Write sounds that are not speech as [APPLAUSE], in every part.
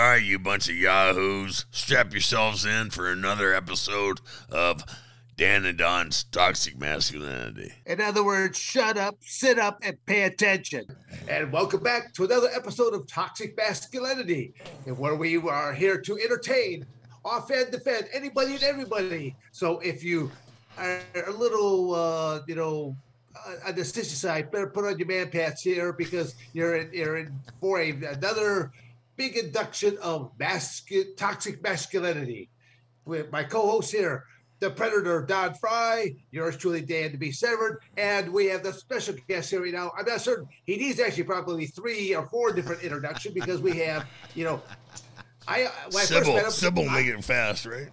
All right, you bunch of yahoos, strap yourselves in for another episode of Dan and Don's Toxic Masculinity. In other words, shut up, sit up, and pay attention. And welcome back to another episode of Toxic Masculinity, where we are here to entertain, offend, defend anybody and everybody. So if you are a little, uh, you know, uh, on the sissy side, better put on your man pants here because you're in, you're in for a, another big induction of mascu- toxic masculinity with my co-host here, the Predator Don Frye, yours truly Dan the Beast Severn, and we have the special guest here right now. I'm not certain he needs actually probably three or four different introduction because we have, you know, I when I first met Sybil, him, Sybil, I- make it fast, right?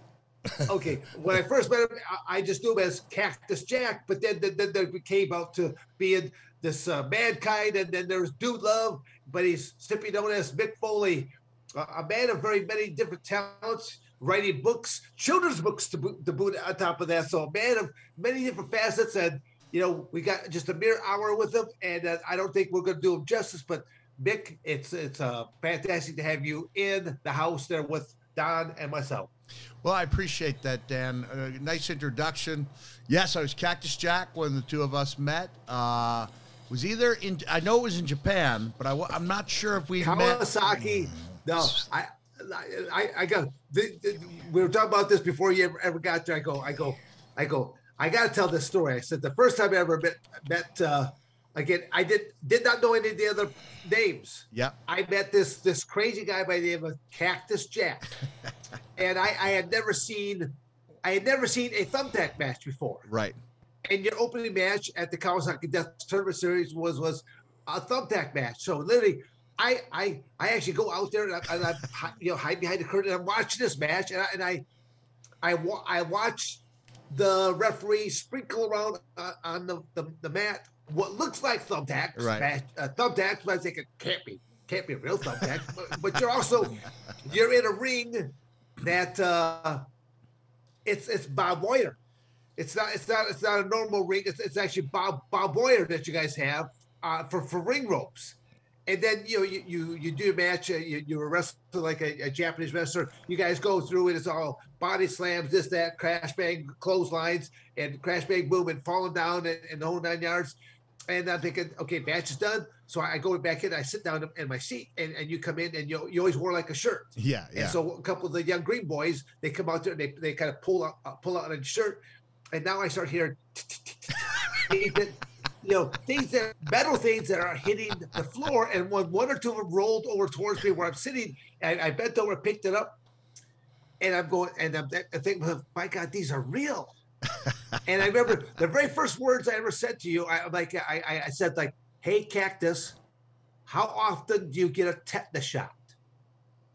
Okay, when I first met him, I, just knew him as Cactus Jack, but then then, then there came out to being this uh, mankind, and then there's Dude Love, but he's simply known as Mick Foley, a, a man of very many different talents, writing books, children's books to boot, to boot on top of that. So a man of many different facets, and you know we got just a mere hour with him, and uh, I don't think we're going to do him justice, but. Mick, it's it's uh, fantastic to have you in the house there with Don and myself. Well, I appreciate that, Dan. Uh, nice introduction. Yes, I was Cactus Jack when the two of us met. Uh, was either in, I know it was in Japan, but I, am not sure if we met. Kawasaki. No, I, I, I got. The, the, we were talking about this before you ever, ever got there. I go, I go, I go. I got to tell this story. I said the first time I ever met, met uh, again, I did did not know any of the other names. Yeah. I met this this crazy guy by the name of Cactus Jack, [LAUGHS] and I, I had never seen, I had never seen a thumbtack match before. Right. And your opening match at the Kawasaki Death Tournament Series was was a thumbtack match. So literally, I I I actually go out there and I, and I hi- you know hide behind the curtain and I'm watching this match and I and I I, wa- I watch the referee sprinkle around uh, on the, the the mat what looks like thumbtacks, Right. uh, thumbtacks, but I think it can't be can't be real thumbtacks. but, but you're also [LAUGHS] you're in a ring that uh it's it's barbed wire. It's not it's not it's not a normal ring. It's, it's actually Bob barbed wire that you guys have uh, for for ring ropes. And then you know you you, you do a match. Uh, you you wrestle like a, a Japanese wrestler. You guys go through it. It's all body slams, this that, crash bang, clotheslines, and crash bang boom, and falling down and, and the whole nine yards. And I'm thinking, okay, match is done. So I go back in. I sit down in my seat, and, and you come in, and you you always wore like a shirt. Yeah. Yeah. And so a couple of the young green boys, they come out there and they, they kind of pull out uh, pull out a shirt, and now I start hearing, [LAUGHS] you know, things that metal things that are hitting the floor, and when one or two of them rolled over towards me where I'm sitting, and I bent over, picked it up, and I'm going, and I'm, I think, my God, these are real. [LAUGHS] and I remember the very first words I ever said to you, I like I, I said like, "Hey, cactus, how often do you get a tetanus shot?"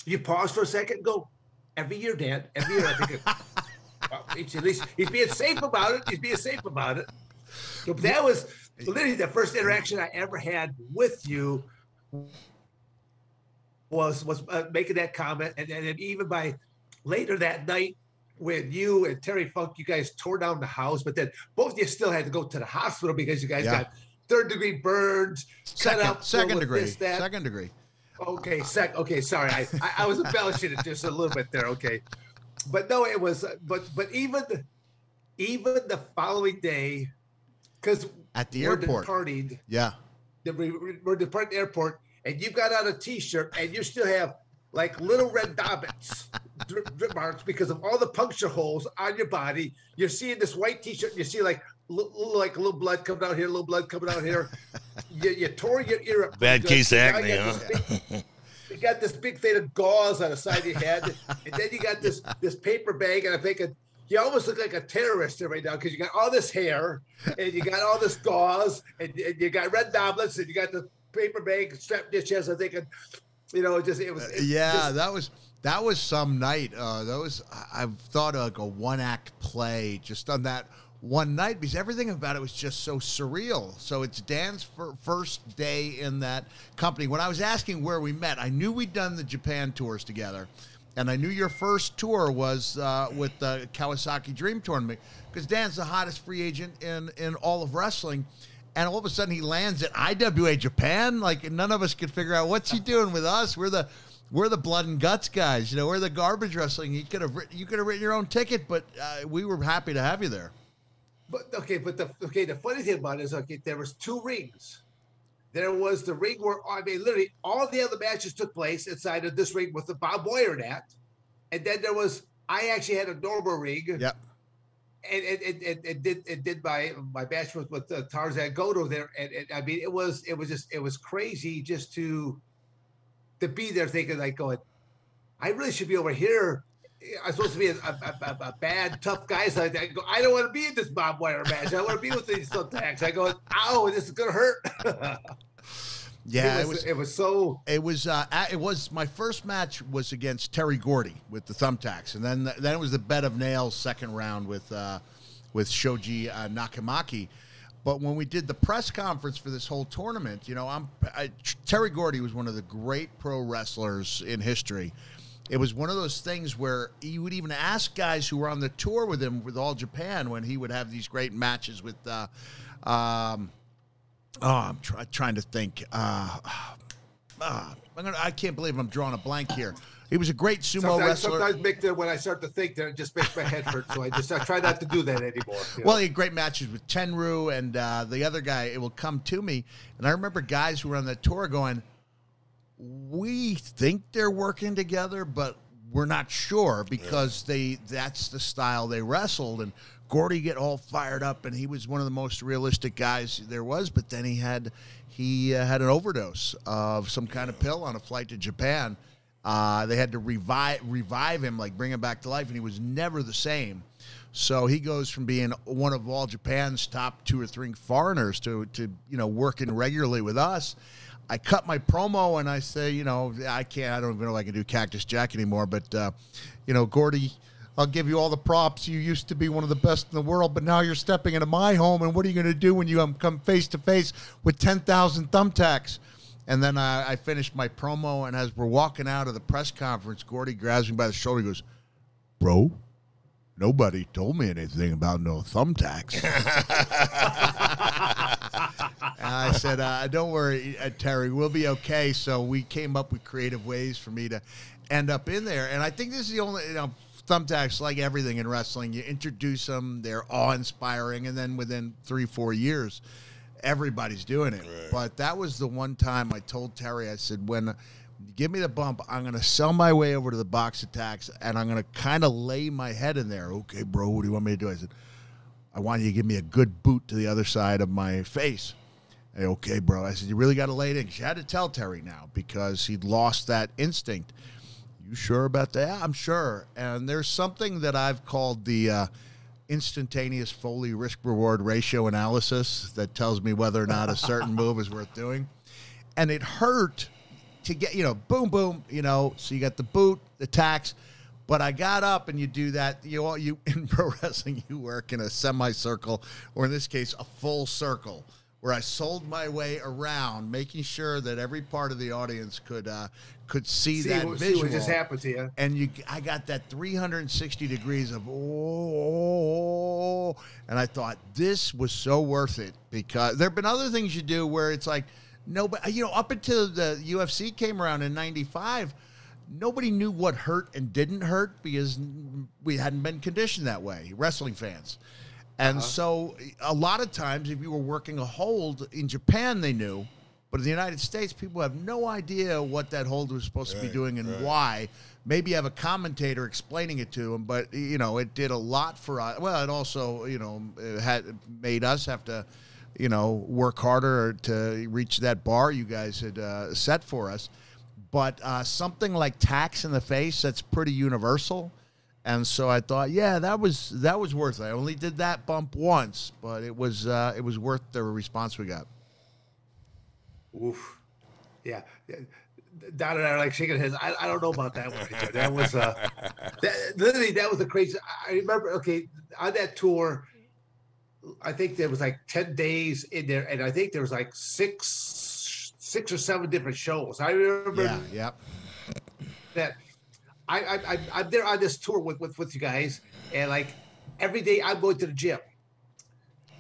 You pause for a second, go, every year, Dad. Every year, I think. [LAUGHS] well, at least he's being safe about it. He's being safe about it. So that was literally the first interaction I ever had with you. Was was uh, making that comment, and, even by later that night, when you and Terry Funk, you guys tore down the house, but then both of you still had to go to the hospital because you guys Yeah. got third degree burns, second, up, second degree. this, that. Second degree. Okay, sec. Okay, sorry, I, I was embellishing it just a little bit there. Okay, but no, it was. But but even even the following day, because At the we're airport. departing, Yeah. the, we- we're departing the airport, and you've got on a T-shirt, and you still have like little red dobbins, drip, drip marks, because of all the puncture holes on your body. You're seeing this white T-shirt, and you see like li- li- like a little blood coming out here, a little blood coming out here. [LAUGHS] you, you tore your ear up. Bad case of acne, got this big- [LAUGHS] you got this big thing of gauze on the side of your head, and then you got this this paper bag, and I think you almost look like a terrorist right now because you got all this hair, and you got all this gauze, and, and you got red doblets, and you got the paper bag strapped to your chest. I'm thinking, you know, it just it was it yeah, just- that was that was some night. Uh, that was I've thought of like a one act play just on that one night because everything about it was just so surreal. So it's Dan's fir- first day in that company. When I was asking where we met, I knew we'd done the Japan tours together. And I knew your first tour was uh, with the Kawasaki Dream Tournament because Dan's the hottest free agent in, in all of wrestling. And all of a sudden he lands at IWA Japan. Like none of us could figure out what's he doing with us. We're the we're the blood and guts guys. You know, we're the garbage wrestling. You could have written, you could have written your own ticket, but uh, we were happy to have you there. But okay, but the okay, the funny thing about it is okay, there was two rings. There was the ring where I mean, literally all the other matches took place inside of this ring with the Bob Boyer at, and then there was I actually had a normal ring. Yep. And it, it, it, it did it did my my match with with uh, Tarzan Goto there, and, and I mean it was it was just it was crazy just to to be there thinking like going, I really should be over here. I'm supposed to be a, a, a, a bad, tough guy. So I, I go, I don't want to be in this Bob Wire match. I want to be with these thumbtacks. I go, ow, this is gonna hurt. [LAUGHS] Yeah, it, was, it was so. It was uh, it was my first match was against Terry Gordy with the thumbtacks, and then then it was the bed of nails second round with uh, with Shoji uh, Nakamaki. But when we did the press conference for this whole tournament, you know, I'm I, Terry Gordy was one of the great pro wrestlers in history. It was one of those things where you would even ask guys who were on the tour with him with All Japan when he would have these great matches with. Uh, um, oh, I'm try, trying to think. Uh, [SIGHS] uh, gonna, i can't believe I'm drawing a blank here. He was a great sumo sometimes, wrestler. Sometimes make the, when I start to think, that it just makes my head hurt. So I just I try not to do that anymore. you know? Well, he had great matches with Tenryu and uh, the other guy. It will come to me, and I remember guys who were on that tour going, "We think they're working together, but we're not sure because they that's the style they wrestled." And Gordy get all fired up, and he was one of the most realistic guys there was. But then he had he uh, had an overdose of some kind of pill on a flight to Japan. Uh, they had to revive revive him, like bring him back to life, and he was never the same. So he goes from being one of all Japan's top two or three foreigners to to you know working regularly with us. I cut my promo and I say, you know, I can't. I don't even know if I can do Cactus Jack anymore. But uh, you know, Gordy, I'll give you all the props. You used to be one of the best in the world, but now you're stepping into my home. And what are you going to do when you come face to face with ten thousand thumbtacks? And then I, I finished my promo, and as we're walking out of the press conference, Gordy grabs me by the shoulder. He goes, "Bro, nobody told me anything about no thumbtacks." [LAUGHS] and I said, uh, "Don't worry, uh, Terry, we'll be okay." So we came up with creative ways for me to end up in there, and I think this is the only you know. Thumbtacks, like everything in wrestling, you introduce them, they're awe-inspiring, and then within three, four years, everybody's doing it. But that was the one time I told Terry, I said, when you give me the bump, I'm going to sell my way over to the box attacks and I'm going to kind of lay my head in there. Okay, bro, what do you want me to do? I said, I want you to give me a good boot to the other side of my face. Hey, okay, bro. I said, you really got to lay it in. She had to tell Terry now because he'd lost that instinct. You sure about that? Yeah, I'm sure. And there's something that I've called the uh, instantaneous Foley risk reward ratio analysis that tells me whether or not a certain [LAUGHS] move is worth doing. And it hurt to get, you know, boom, boom, you know, so you got the boot, the tax. But I got up and you do that. You know, you [LAUGHS] in pro wrestling, you work in a semicircle, or in this case, a full circle, where I sold my way around, making sure that every part of the audience could uh, could see, see, that what, visual. see what just happened to you. And you, I got that 360 degrees of oh, and I thought this was so worth it because there have been other things you do where it's like nobody, you know, up until the UFC came around in '95, nobody knew what hurt and didn't hurt because we hadn't been conditioned that way, wrestling fans. And so a lot of times, if you were working a hold in Japan, they knew. But in the United States, people have no idea what that hold was supposed to be doing and right. why. Maybe you have a commentator explaining it to them, but you know it did a lot for us. Well, it also you know it had made us have to you know work harder to reach that bar you guys had uh, set for us. But uh, something like tax in the face that's pretty universal. And so I thought, yeah, that was that was worth it. I only did that bump once, but it was uh, it was worth the response we got. Oof. Yeah. Don and I are like shaking heads. I, I don't know about that one. right. [LAUGHS] That was uh, that, literally that was a crazy. I remember. Okay, on that tour, I think there was like ten days in there, and I think there was like six, six or seven different shows. I remember Yeah, yep. that. I, I, I I'm there on this tour with, with with you guys, and like every day I'm going to the gym,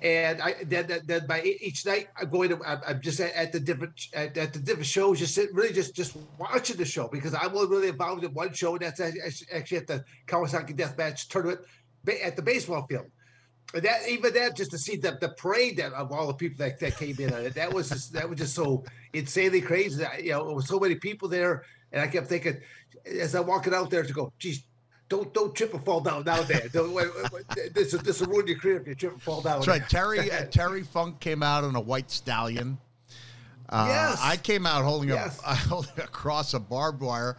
and I then then, then by each night I'm going to I'm, I'm just at, at the different at, at the different shows, just sit, really just just watching the show because I'm really involved in one show, and that's actually at the Kawasaki Deathmatch tournament at the baseball field. And that even that just to see the, the parade that of all the people that, that came in on it, that was just that was just so insanely crazy. That, you know, there was so many people there, and I kept thinking as I'm walking out there to go, geez, don't don't trip and fall down now, there. This this will ruin your career if you trip and fall down. That's right. Terry uh, [LAUGHS] Terry Funk came out on a white stallion. Uh, Yes. I came out holding Yes. [LAUGHS] a holding across a barbed wire,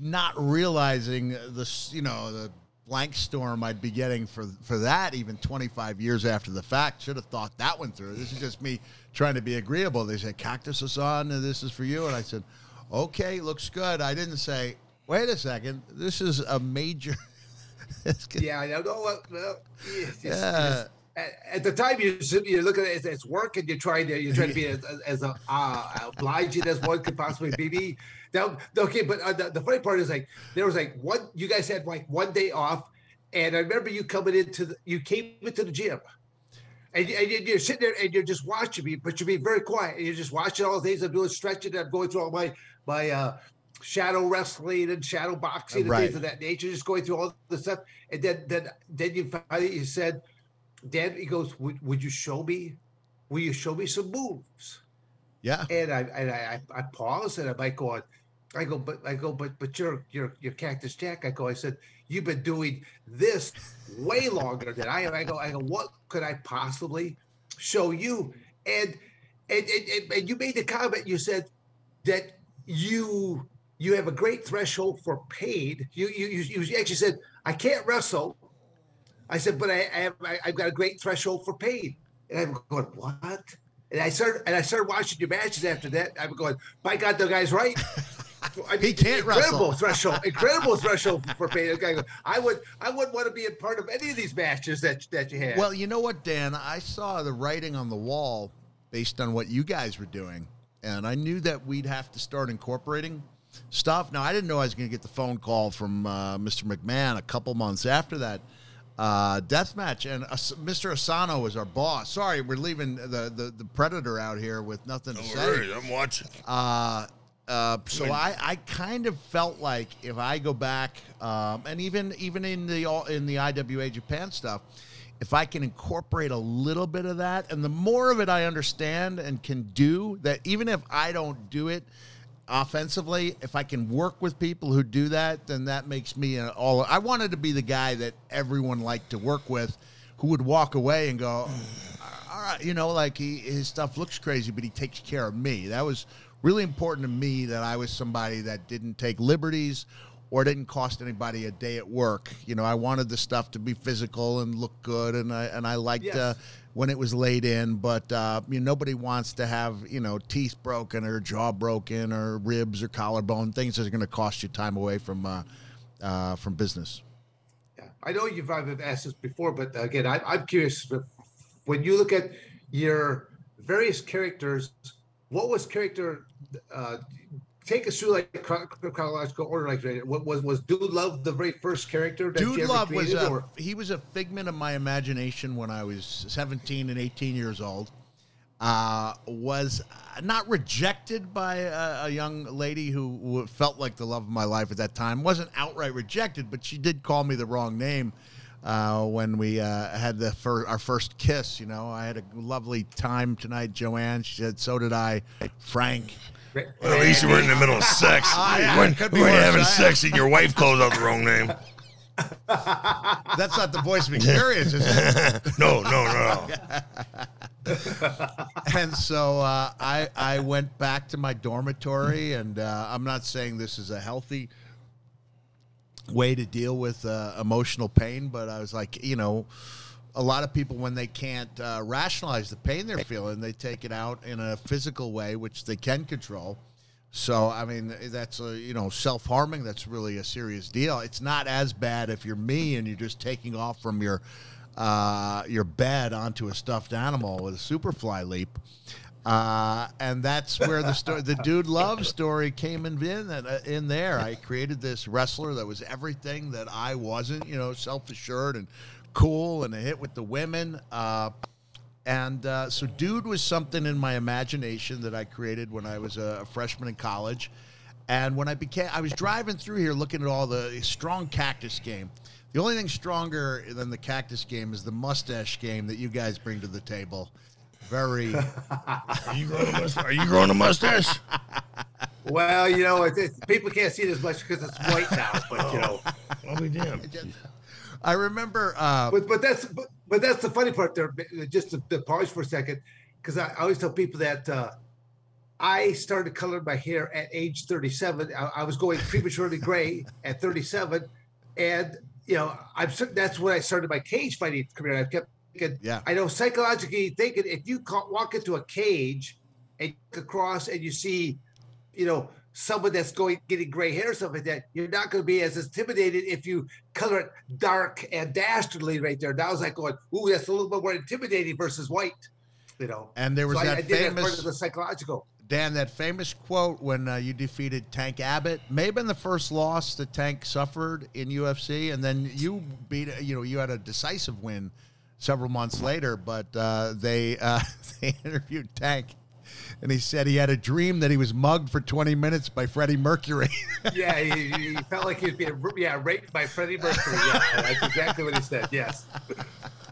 not realizing the you know the blank storm I'd be getting for for that even 25 years after the fact. Should have thought that one through. This is just me trying to be agreeable. They said cactus is on, and this is for you, and I said, okay, looks good. I didn't say, wait a second, this is a major. [LAUGHS] Yeah, I know. It's just- Yeah. at, at the time you sit- you look at it as, work and you're trying to you're trying to be as, as a, uh, obliging as one could possibly be. [LAUGHS] Now, okay, but uh, the, the funny part is like there was like one you guys had like one day off, and I remember you coming into the you came into the gym. And, and you- you're sitting there and you're just watching me, but you're being very quiet. And you're just watching all the things I'm doing, stretching. I'm going through all my my uh, shadow wrestling and shadow boxing and Right. things of that nature. Just going through all the stuff, and then then then you finally you said, "Dad," he goes, "Would, would you show me? Will you show me some moves?" Yeah. And I and I I, I pause and I might go on. I go, but I go, but but you're you're you're Cactus Jack. I go. I said you've been doing this way longer than I am. I go. I go. What could I possibly show you? And and and, and, and you made the comment. You said that you you have a great threshold for pain. You you you, you actually said I can't wrestle. I said, but I, I have I, I've got a great threshold for pain. And I'm going, what? And I started and I started watching your matches after that. I'm going, my God, the guy's right. [LAUGHS] I He can't incredible wrestle. threshold, incredible [LAUGHS] threshold for pain. I would I wouldn't want to be a part of any of these matches that that you had. Well, you know what, Dan? I saw the writing on the wall based on what you guys were doing, and I knew that we'd have to start incorporating stuff. Now, I didn't know I was going to get the phone call from uh, Mr. McMahon a couple months after that uh, death match, and Mr. Asano was our boss. Sorry, we're leaving the, the, the Predator out here with nothing to Don't say. worry, I'm watching. Uh, uh, so I, I kind of felt like if I go back, um, and even even in the in the IWA Japan stuff, if I can incorporate a little bit of that, and the more of it I understand and can do, that even if I don't do it offensively, if I can work with people who do that, then that makes me an all. I wanted to be the guy that everyone liked to work with, who would walk away and go, all right, you know, like he, his stuff looks crazy, but he takes care of me. That was really important to me that I was somebody that didn't take liberties or it didn't cost anybody a day at work. You know, I wanted the stuff to be physical and look good, and I and I liked uh, when it was laid in. But uh, you know, nobody wants to have you know teeth broken or jaw broken or ribs or collarbone things that are going to cost you time away from uh, uh, from business. Yeah, I know you've I've asked this before, but again, I, I'm curious. When you look at your various characters, what was character? Take us through like chron- chronological order. Like what was was Dude Love the very first character that Dude Love was a, or- he was a figment of my imagination when I was 17 and 18 years old. Uh, was not rejected by a, a young lady who, who felt like the love of my life at that time. wasn't outright rejected, but she did call me the wrong name uh, when we uh, had the fir- our first kiss. You know, I had a lovely time tonight, Joanne. She said, "So did I." Frank. Well, at least you weren't in the middle of sex. [LAUGHS] Ah, yeah, when it could be when you're worse. having sex and your wife calls out the wrong name. [LAUGHS] That's not the voice of [LAUGHS] experience, is it? no, no, no. and so uh, I I went back to my dormitory, and uh, I'm not saying this is a healthy way to deal with uh, emotional pain, but I was like, you know, a lot of people when they can't uh, rationalize the pain they're feeling, they take it out in a physical way, which they can control. So I mean, that's a, you know self harming. That's really a serious deal. It's not as bad if you're me and you're just taking off from your uh, your bed onto a stuffed animal with a superfly leap. Uh, and that's where the story, the dude love story came in in, uh, in there. I created this wrestler that was everything that I wasn't, you know, self assured and cool and a hit with the women. Uh, And uh, so, dude was something in my imagination that I created when I was a freshman in college. And when I became, I was driving through here looking at all the strong cactus game. The only thing stronger than the cactus game is the mustache game that you guys bring to the table. Very. [LAUGHS] Are you growing a mustache? Are you growing a mustache? Well, you know, it, it, people can't see it as much because it's white now, but you know, I'll be damned. I remember. Uh, but but that's but, but that's the funny part there. Just to, to pause for a second, because I, I always tell people that uh, I started coloring my hair at age 37. I, I was going prematurely gray at 37, and you know, I'm that's when I started my cage fighting career. I kept thinking, Yeah. I know psychologically thinking if you walk into a cage and look across and you see, you know, someone that's going getting gray hair or something like that, you're not going to be as intimidated if you color it dark and dastardly right there. Now I was like going, ooh, that's a little bit more intimidating versus white, you know. and there was so I, I that did that part famous. of the psychological. Dan, that famous quote when uh, you defeated Tank Abbott may have been the first loss that Tank suffered in UFC, and then you beat. You know, you had a decisive win several months later. But uh, they uh, [LAUGHS] they interviewed Tank, and he said he had a dream that he was mugged for 20 minutes by Freddie Mercury. [LAUGHS] Yeah, he, he felt like he was being yeah raped by Freddie Mercury. Yeah, that's exactly what he said. Yes.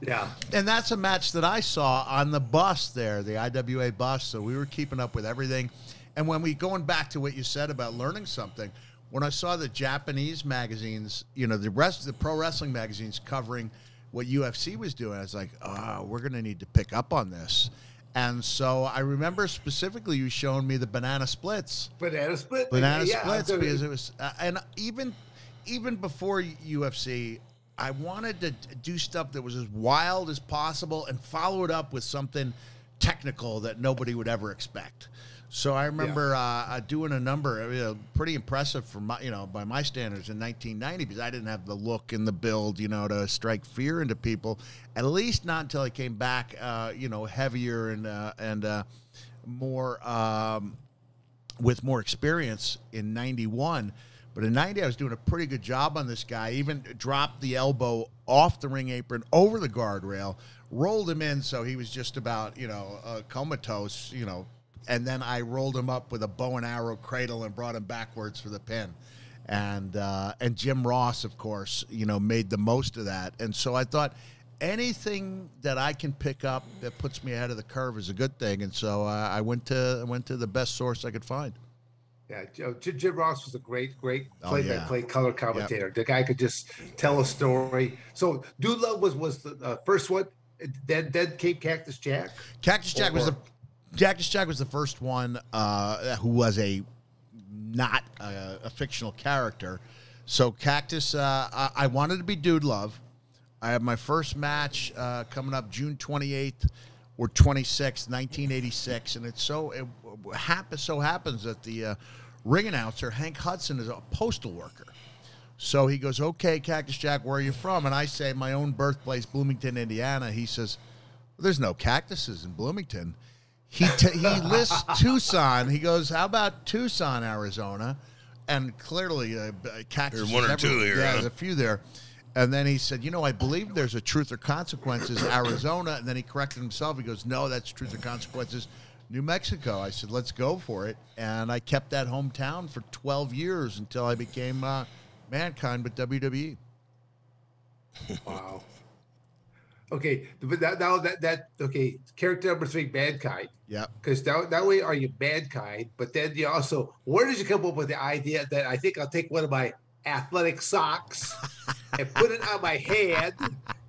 Yeah. and that's a match that I saw on the bus there, the IWA bus. So we were keeping up with everything. And when we going back to what you said about learning something, when I saw the Japanese magazines, you know, the rest the pro wrestling magazines covering what UFC was doing, I was like, oh, we're gonna need to pick up on this. And so I remember specifically you showing me the banana splits Banana split. banana yeah, splits so- because it was uh, and even even before UFC I wanted to do stuff that was as wild as possible and follow it up with something technical that nobody would ever expect. So I remember uh, uh, doing a number, uh, you know, pretty impressive for my, you know, by my standards in 1990 because I didn't have the look and the build, you know, to strike fear into people. At least not until I came back, uh, you know, heavier and uh, and uh, more um, with more experience in 91 but in 90 i was doing a pretty good job on this guy even dropped the elbow off the ring apron over the guardrail rolled him in so he was just about you know uh, comatose you know and then i rolled him up with a bow and arrow cradle and brought him backwards for the pin and uh, and jim ross of course you know made the most of that and so i thought anything that I can pick up that puts me ahead of the curve is a good thing. And so uh, I went to I went to the best source I could find. Yeah, Jim Ross was a great, great Oh, play-by-play yeah. color commentator. The guy could just tell a story. So, Dude Love was was the uh, first one. Then then came Cactus Jack. Cactus Jack was the Cactus Jack was the first one uh, who was a not a, a fictional character. So Cactus, uh, I, I wanted to be Dude Love. I have my first match uh, coming up June 28th or 26th, 1986, and it's so it happens so happens that the uh, ring announcer Hank Hudson is a postal worker. So he goes, "Okay, Cactus Jack, where are you from?" And I say, "My own birthplace, Bloomington, Indiana." He says, "There's no cactuses in Bloomington." He t- he lists Tucson. He goes, "How about Tucson, Arizona?" And clearly, uh, b- cactus. There's one or two here, Yeah, huh? there's a few there. And then he said, "You know, I believe there's a Truth or Consequences, Arizona." And then he corrected himself. He goes, "No, that's Truth or Consequences, New Mexico." I said, "Let's go for it." And I kept that hometown for 12 years until I became uh, Mankind with. WWE. Wow. Okay, but that, now that that okay, character number three, mankind. Yeah. Because that, that way are you mankind, but then you also where did you come up with the idea that I think I'll take one of my athletic socks [LAUGHS] and put it on my hand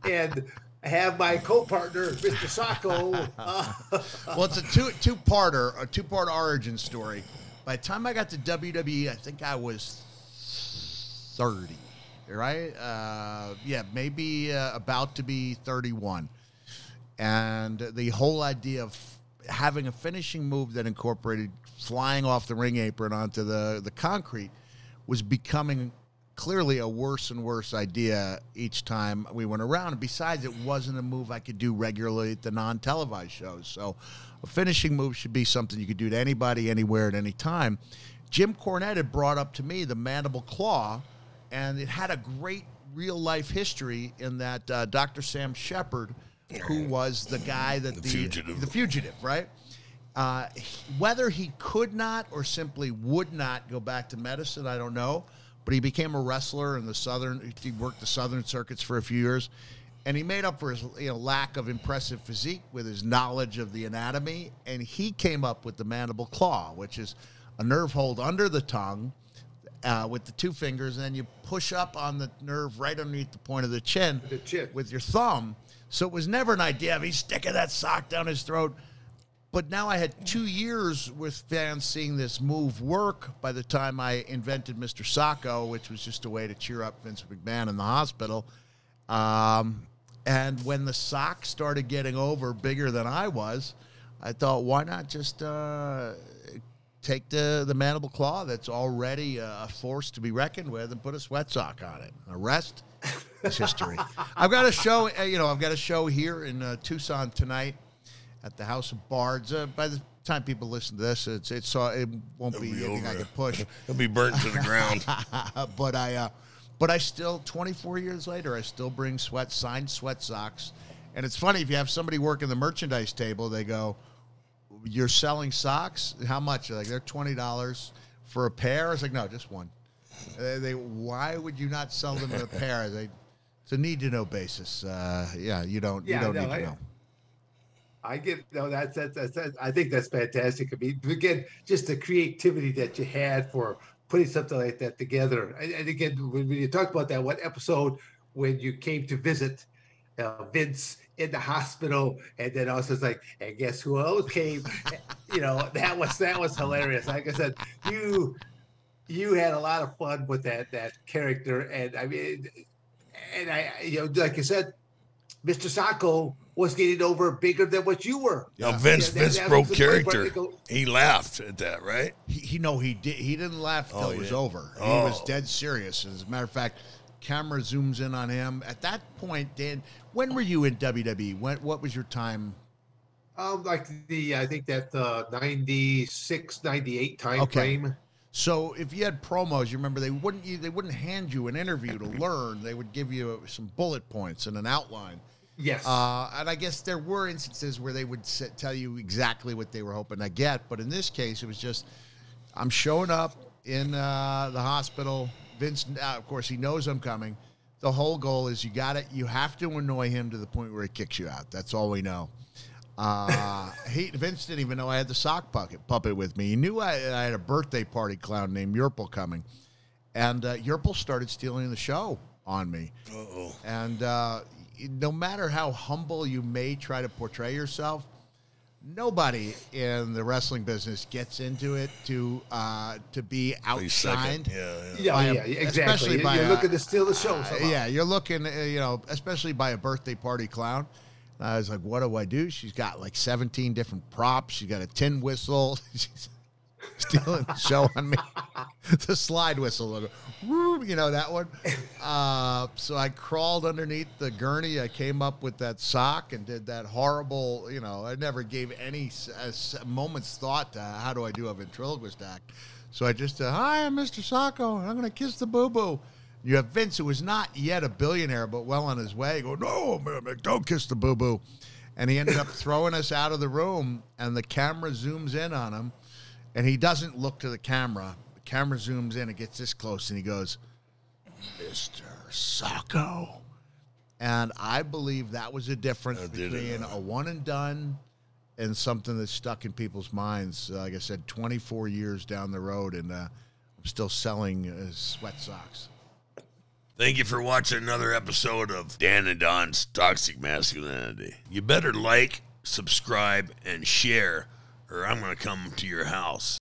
and have my co-partner, Mr. Socko. Uh, [LAUGHS] Well, it's a two two parter, a two part origin story. By the time I got to WWE, I think I was thirty, right? Uh, yeah, maybe uh, about to be thirty-one. And the whole idea of having a finishing move that incorporated flying off the ring apron onto the the concrete was becoming clearly a worse and worse idea each time we went around. And besides, it wasn't a move I could do regularly at the non televised shows. So a finishing move should be something you could do to anybody, anywhere, at any time. Jim Cornette had brought up to me the mandible claw, and it had a great real life history in that uh, Dr. Sam Sheppard who was the guy that the, fugitive. the fugitive, right? Uh, whether he could not or simply would not go back to medicine, I don't know. But he became a wrestler in the southern. He worked the southern circuits for a few years, and he made up for his you know, lack of impressive physique with his knowledge of the anatomy. And he came up with the mandible claw, which is a nerve hold under the tongue uh, with the two fingers, and then you push up on the nerve right underneath the point of the chin, The chin. with your thumb. So it was never an idea of he's sticking that sock down his throat. But now I had two years with fans seeing this move work by the time I invented Mr. Socko, which was just a way to cheer up Vince McMahon in the hospital. Um, and when the sock started getting over bigger than I was, I thought, why not just uh, take the, the mandible claw that's already a force to be reckoned with and put a sweat sock on it? The rest is history. [LAUGHS] I've got a show, uh, you know, I've got a show here in uh, Tucson tonight at the House of Bards. Uh, by the time people listen to this, it's it's uh, it won't It'll be, be anything I can push. [LAUGHS] He'll be burnt to the ground. [LAUGHS] but I, uh, but I still 24 years later, I still bring sweat signed sweat socks. And it's funny if you have somebody working the merchandise table, they go, "You're selling socks? How much?" Like, "They're twenty dollars for a pair." It's like, "No, just one." They, they, why would you not sell them in a pair? They, it's a need to know basis. Uh, yeah, you don't, Yeah, you don't no, need to I- know. I get no. That's that's, that's that's I think that's fantastic. I mean, again, just the creativity that you had for putting something like that together. And, and again, when, when you talk about that one episode when you came to visit uh, Vince in the hospital, and then also it's like, and guess who else came? you know, that was that was hilarious. Like I said, you you had a lot of fun with that that character, and I mean, and I you know, like you said, Mr. Socko was getting over bigger than what you were. Now Vince Yeah, that- Vince that broke was the point where character. He laughed at that, right? He, he no, he did. He didn't laugh till Oh, it was didn't? over. He was Oh. dead serious. As a matter of fact, camera zooms in on him. At that point, Dan, when were you in WWE? When what was your time? Um, like the I think that uh 96, 98 time Okay. frame. So if you had promos, you remember they wouldn't you, they wouldn't hand you an interview to learn. They would give you some bullet points and an outline. Yes. Uh, and I guess there were instances where they would s tell you exactly what they were hoping to get, but in this case, it was just I'm showing up in uh, the hospital. Vince, uh, of course, he knows I'm coming. The whole goal is you got it. You have to annoy him to the point where he kicks you out. That's all we know. Uh, [LAUGHS] he Vince didn't even know I had the sock puppet puppet with me. He knew I, I had a birthday party clown named Yurple coming, and uh, Yurple started stealing the show on me. Uh-oh. And uh, no matter how humble you may try to portray yourself, nobody in the wrestling business gets into it to uh, to be He's outshined. Yeah, yeah. yeah, by a- exactly. You- by You're a- looking to steal the show. Uh, yeah, you're looking, uh, you know, especially by a birthday party clown. And I was like, what do I do? She's got like 17 different props. She's got a tin whistle. [LAUGHS] She's [LAUGHS] stealing the show on me. [LAUGHS] the slide whistle, you know that one. Uh, so I crawled underneath the gurney. I came up with that sock and did that horrible. You know, I never gave any s- moment's thought to how do I do a ventriloquist act. So I just, said, hi, I'm Mr. Socko, and I'm going to kiss the boo boo. You have Vince, who is not yet a billionaire, but well on his way. Go, no, man, don't kiss the boo boo. And he ended up throwing us out of the room, and the camera zooms in on him, and he doesn't look to the camera. The camera zooms in, it gets this close, and he goes, Mr. Socko. And I believe that was a difference did between a one and done and something that's stuck in people's minds. Uh, like I said, 24 years down the road, and uh, I'm still selling uh, sweat socks. Thank you for watching another episode of Dan and Don's Toxic Masculinity. You better like, subscribe, and share, or I'm going to come to your house.